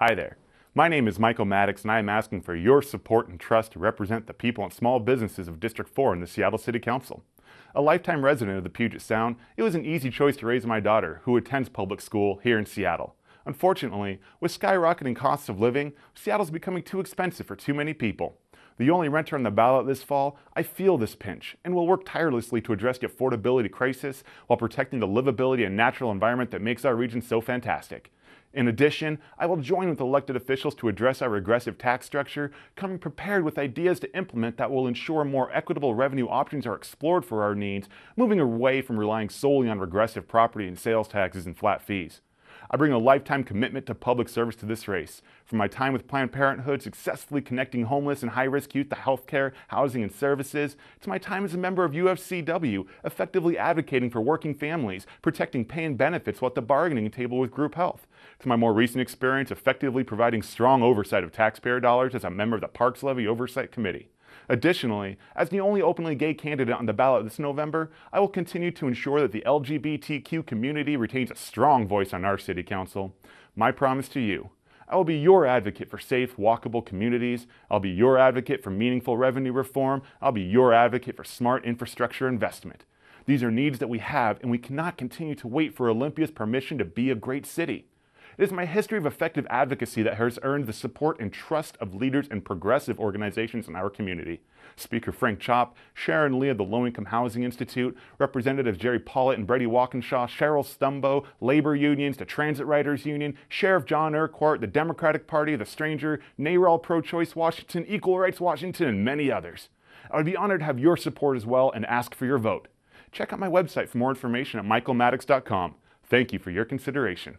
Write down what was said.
Hi there. My name is Michael Maddux, and I am asking for your support and trust to represent the people and small businesses of District 4 in the Seattle City Council. A lifetime resident of the Puget Sound, it was an easy choice to raise my daughter, who attends public school here in Seattle. Unfortunately, with skyrocketing costs of living, Seattle's becoming too expensive for too many people. The only renter on the ballot this fall, I feel this pinch and will work tirelessly to address the affordability crisis while protecting the livability and natural environment that makes our region so fantastic. In addition, I will join with elected officials to address our regressive tax structure, coming prepared with ideas to implement that will ensure more equitable revenue options are explored for our needs, moving away from relying solely on regressive property and sales taxes and flat fees. I bring a lifetime commitment to public service to this race. From my time with Planned Parenthood, successfully connecting homeless and high risk youth to healthcare, housing, and services, to my time as a member of UFCW, effectively advocating for working families, protecting pay and benefits while at the bargaining table with group health, to my more recent experience effectively providing strong oversight of taxpayer dollars as a member of the Parks Levy Oversight Committee. Additionally, as the only openly gay candidate on the ballot this November, I will continue to ensure that the LGBTQ community retains a strong voice on our City Council. My promise to you I will be your advocate for safe, walkable communities. I'll be your advocate for meaningful revenue reform. I'll be your advocate for smart infrastructure investment. These are needs that we have, and we cannot continue to wait for Olympia's permission to be a great city. It is my history of effective advocacy that has earned the support and trust of leaders and progressive organizations in our community. Speaker Frank Chopp, Sharon Lee of the Low Income Housing Institute, Representatives Gerry Pollet and Brady Walkinshaw, Cheryl Stumbo, labor unions, the Transit Riders Union, Sheriff John Urquhart, the Democratic Party, the Stranger, NARAL Pro Choice Washington, Equal Rights Washington, and many others. I would be honored to have your support as well and ask for your vote. Check out my website for more information at michaelmaddux.com. Thank you for your consideration.